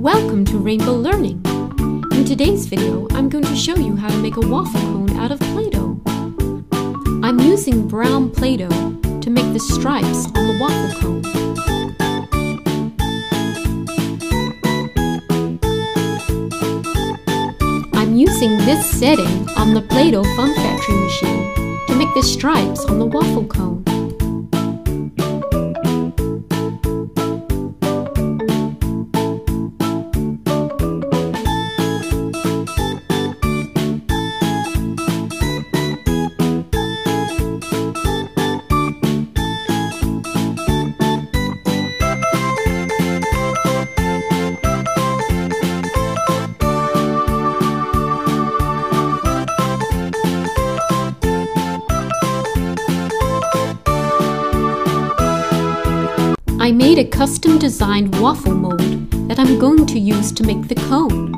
Welcome to Rainbow Learning. In today's video, I'm going to show you how to make a waffle cone out of Play-Doh. I'm using brown Play-Doh to make the stripes on the waffle cone. I'm using this setting on the Play-Doh Fun Factory machine to make the stripes on the waffle cone. I made a custom designed waffle mold that I'm going to use to make the cone.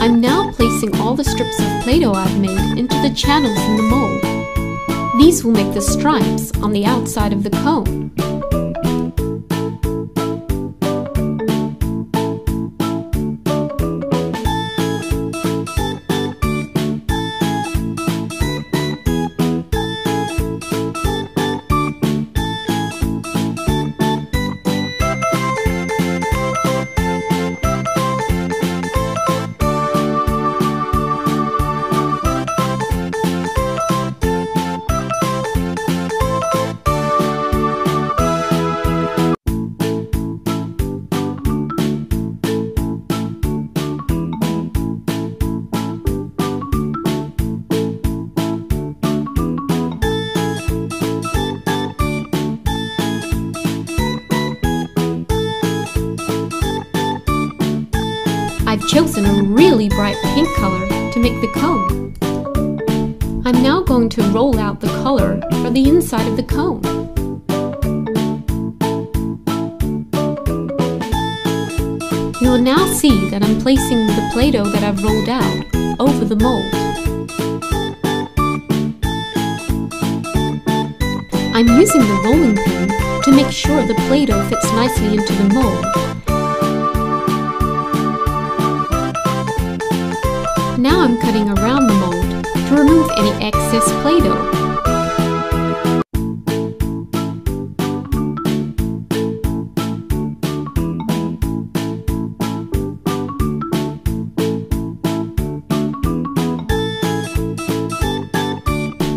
I'm now placing all the strips of Play-Doh I've made into the channels in the mold. These will make the stripes on the outside of the cone. I've chosen a really bright pink color to make the cone. I'm now going to roll out the color for the inside of the cone. You will now see that I'm placing the Play-Doh that I've rolled out over the mold. I'm using the rolling pin to make sure the Play-Doh fits nicely into the mold Now I'm cutting around the mold to remove any excess Play-Doh.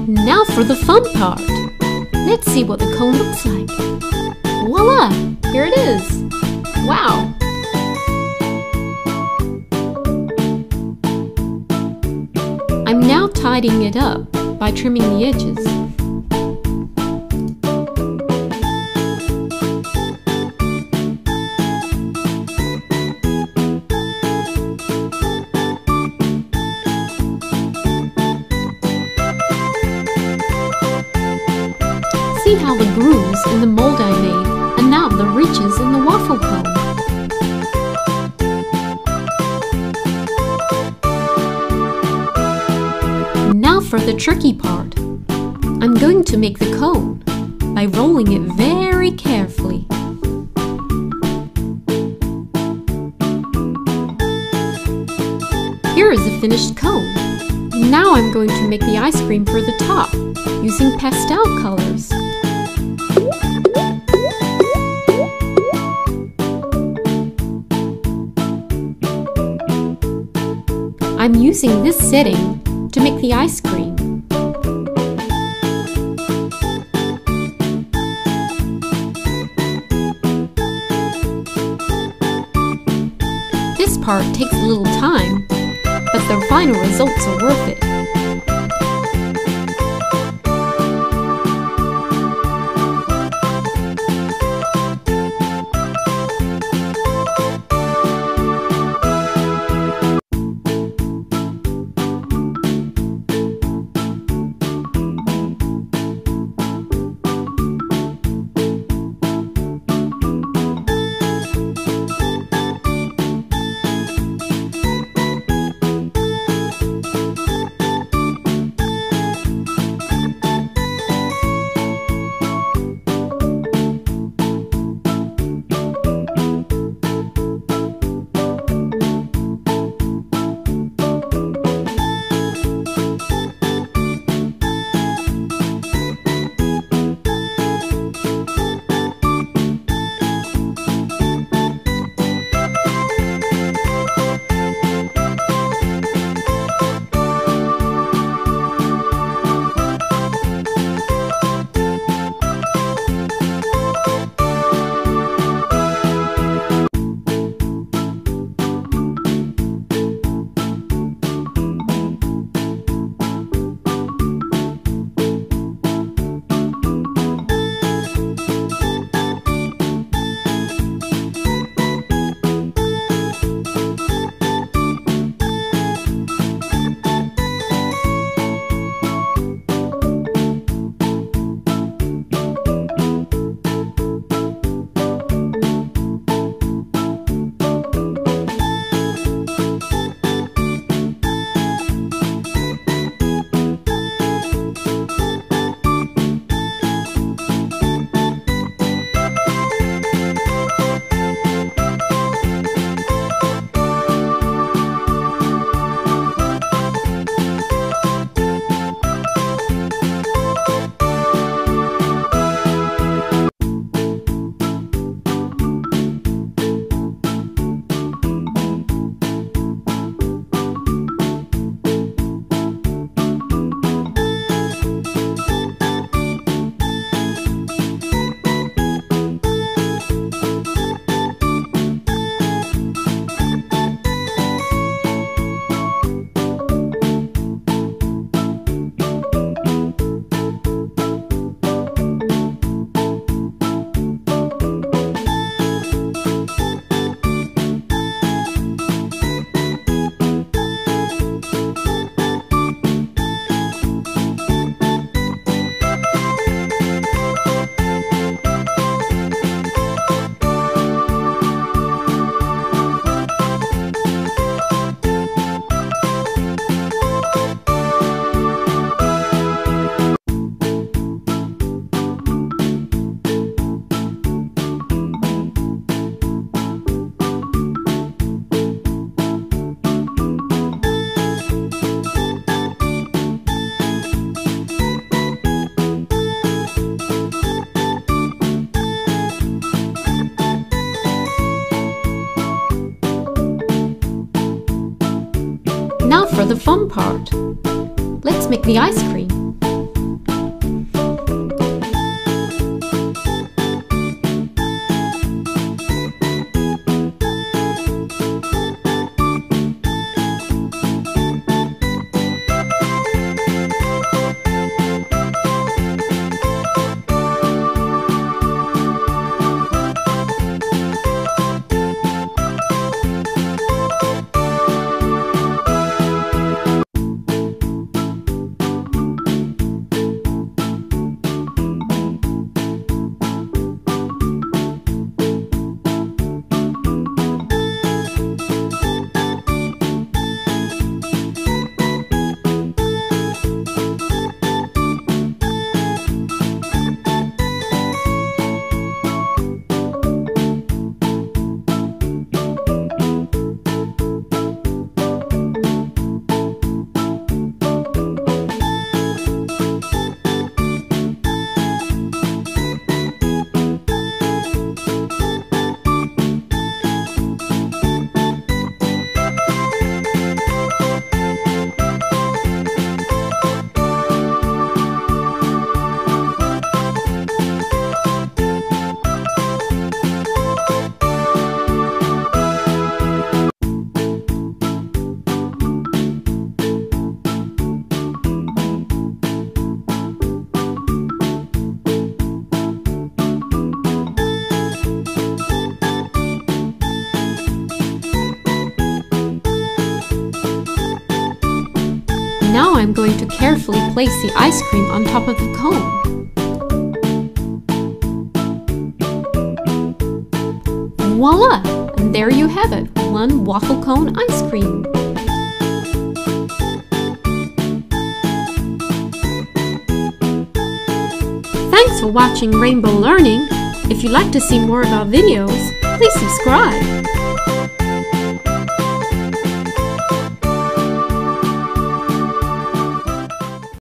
Now for the fun part. Let's see what the cone looks like. Voila! Here it is. Wow! Tidying it up by trimming the edges. See how the grooves in the mold I made and now the ridges in the waffle cone. For the tricky part. I'm going to make the cone by rolling it very carefully. Here is the finished cone. Now I'm going to make the ice cream for the top using pastel colors. I'm using this setting to make the ice cream. Part takes a little time, but the final results are worth it. Part. Let's make the ice cream. Carefully place the ice cream on top of the cone. Voila! And there you have it, one waffle cone ice cream. Thanks for watching Rainbow Learning. If you'd like to see more of our videos, please subscribe.